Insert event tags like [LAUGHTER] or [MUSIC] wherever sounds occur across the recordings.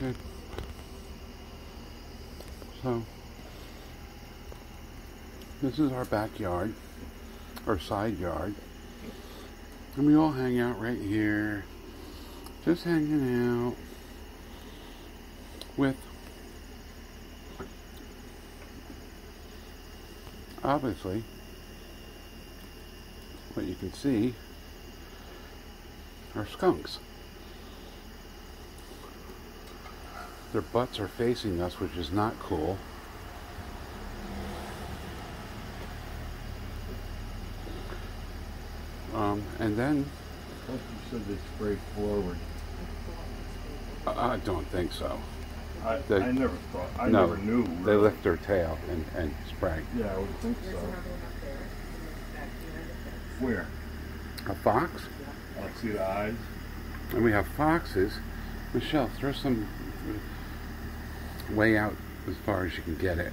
Good. So, this is our backyard, our side yard. And we all hang out right here, just hanging out with obviously what you can see are skunks. Their butts are facing us, which is not cool. Um, and then, I thought you said they sprayed forward. I I don't think so. I, They- I never thought, I no, never knew. They really. lift their tail and, and spray. Yeah, I would think There's so. up there. in the back behind the fence. Where? A fox? I see the eyes. And we have foxes. Michelle, throw some way out as far as you can get it.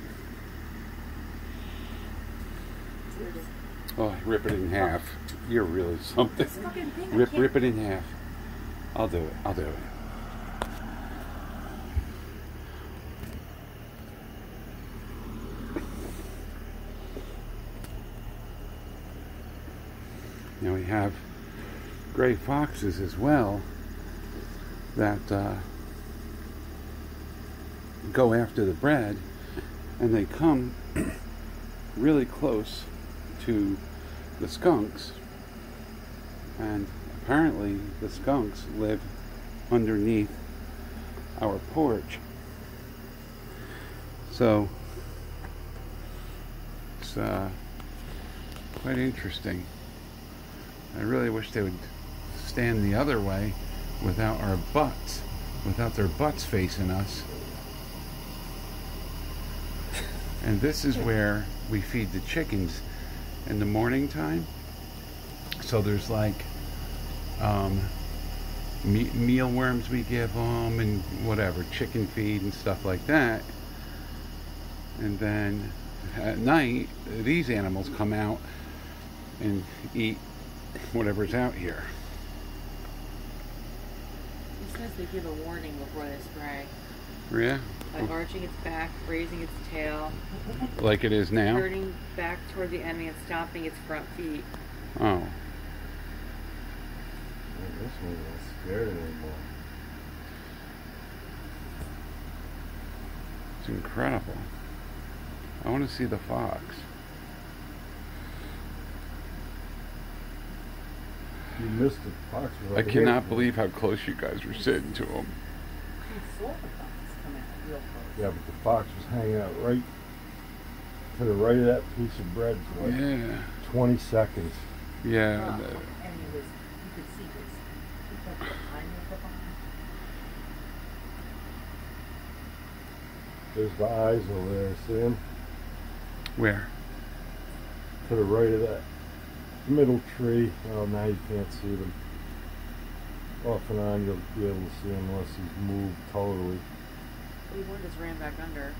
Oh, rip it in half. You're really [LAUGHS] something. This fucking thing, I Rip, rip it in half. I'll do it. I'll do it. Now we have gray foxes as well that uh, go after the bread and they come really close to the skunks. And apparently the skunks live underneath our porch. So it's uh, quite interesting. I really wish they would stand the other way without our butts, without their butts facing us. And this is where we feed the chickens in the morning time. So there's like um, me- mealworms we give them and whatever, chicken feed and stuff like that. And then at night, these animals come out and eat whatever's out here. It says they give a warning before they spray. Yeah, By arching its back, raising its tail, like it is now. turning back toward the enemy, and stomping its front feet. Oh, Man, This one's isn't scared anymore. it's incredible. I want to see the fox. You missed the fox. was I right here. cannot believe how close you guys were sitting to him. Yeah, but the fox was hanging out right to the right of that piece of bread for like Yeah, 20 seconds. yeah. Oh, and it was, you could see his, he got the eye. There's the eyes over there, see them? where? To the right of that middle tree. Oh, now you can't see them. Off and on, you'll be able to see him unless he's moved totally. He one just ran back under.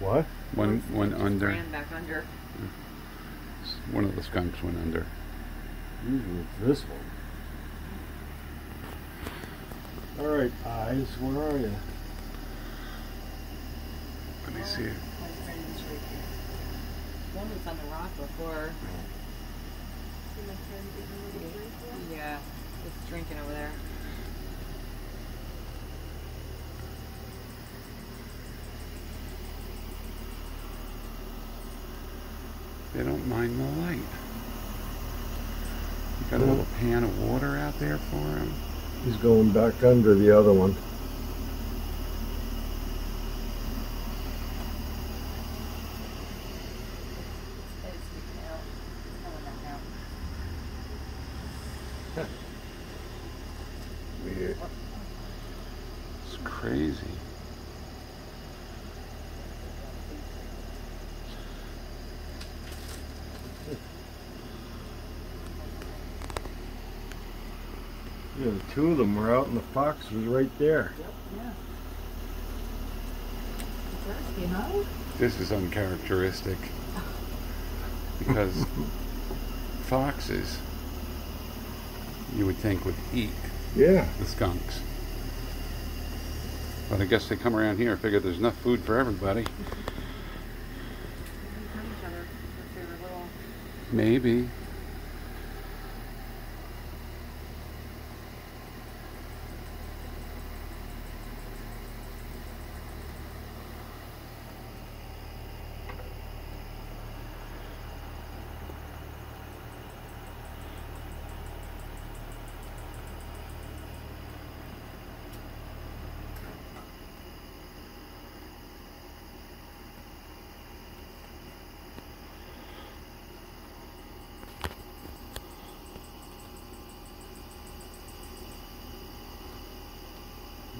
What? One, one just under. Ran back under. Mm. One of the skunks went under. Usually it's this one. All right, eyes, where are you? Let me see it. My friend's right there. One was on the rock before. Oh. Yeah, it's drinking over there. They don't mind the light. You got a little pan of water out there for him. He's going back under the other one. His head is sticking out. It's coming back out. Weird. It's crazy. Yeah, the two of them were out and the fox was right there. Yep, yeah. Thirsty, huh? This is uncharacteristic because [LAUGHS] foxes you would think would eat Yeah. the skunks. But I guess they come around here and figure there's enough food for everybody. They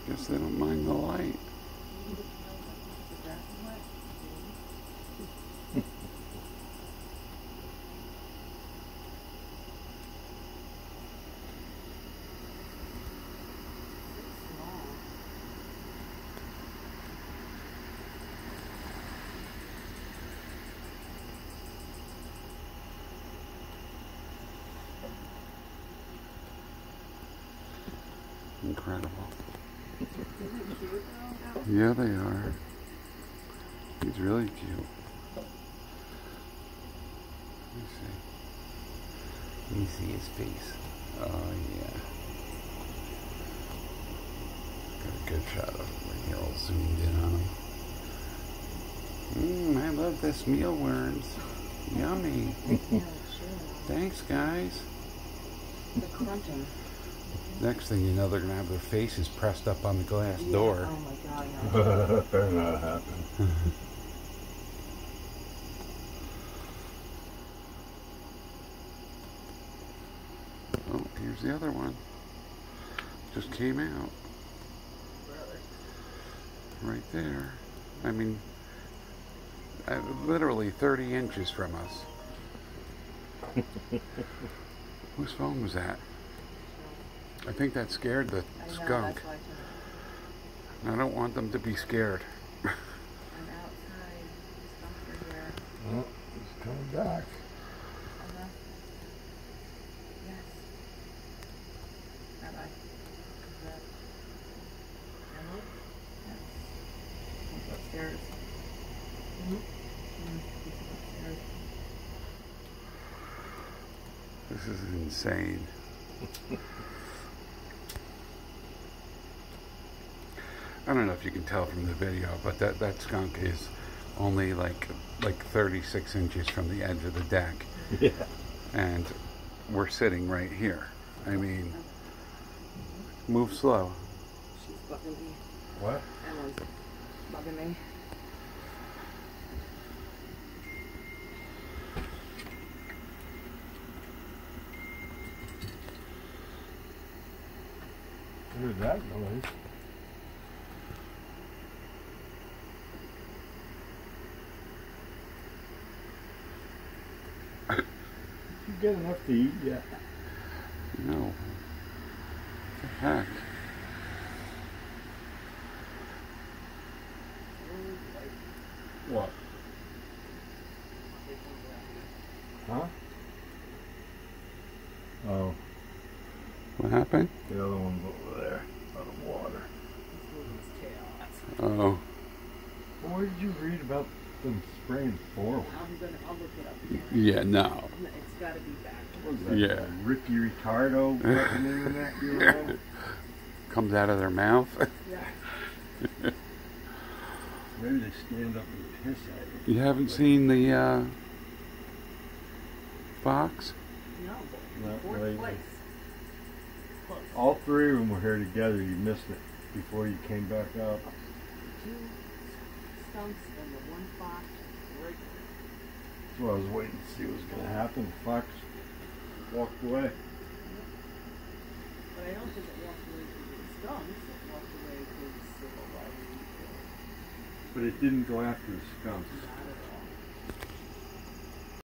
guess they don't mind the light. Incredible. Isn't it cute though? Al? Yeah, they are. He's really cute. Let me see. Let me see his face. Oh, yeah. Got a good shot of him when you're all zoomed in on him. Mmm, I love this mealworms. Yummy. [LAUGHS] Thanks, guys. The crunching. Next thing you know, they're going to have their faces pressed up on the glass Yeah, door. Oh my god, yeah. [LAUGHS] Better not happen. [LAUGHS] Oh, here's the other one. Just came out. Right there. I mean, uh, literally 30 inches from us. [LAUGHS] Whose phone was that? I think that scared the I know, skunk. that's why I. I don't want them to be scared. I'm outside. Skunks are here. Oh, he's coming back. Uh-huh. Yes. Bye-bye. Is that Emily? Yes. Upstairs. Mm, he's upstairs. This is insane. [LAUGHS] I don't know if you can tell from the video, but that, that skunk is only like like 36 inches from the edge of the deck, [LAUGHS] Yeah. and we're sitting right here. I mean, move slow. She's bugging me. What? Emily's bugging me. What is that noise? You get enough to eat yet? No. What the heck? What? Huh? Oh, What happened? the other one's over there, out of water. Oh, Well, where did you read about them spraying forward? I'm gonna, I'll look it up. yeah, no. No, It's gotta be back. That? Yeah. Ricky Ricardo fucking internet you were on? Comes out of their mouth. [LAUGHS] Yeah. Maybe they stand up and piss at you. You haven't seen the uh, fox? No, Not fourth lately. place. All three of them were here together. You missed it before you came back up. Two skunks and the one fox right That's what I was waiting to see what was going to happen. Fox walked away. But I don't think it walked away to the skunks, it walked away the civil rights. But it didn't go after the skunks.